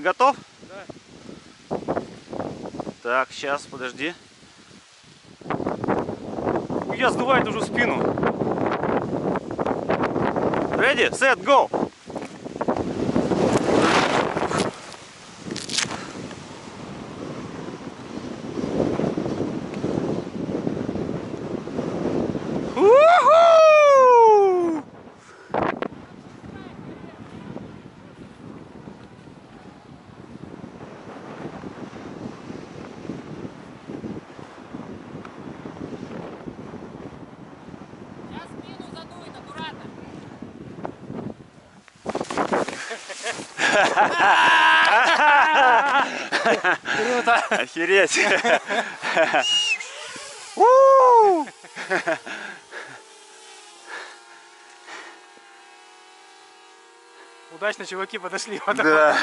Ты готов? Да. Так, сейчас, подожди. Я сдувает уже спину. Ready, set, go! Уху! Сейчас спину задует, аккуратно. Круто. Охереть! Удачно чуваки подошли. Вот Да.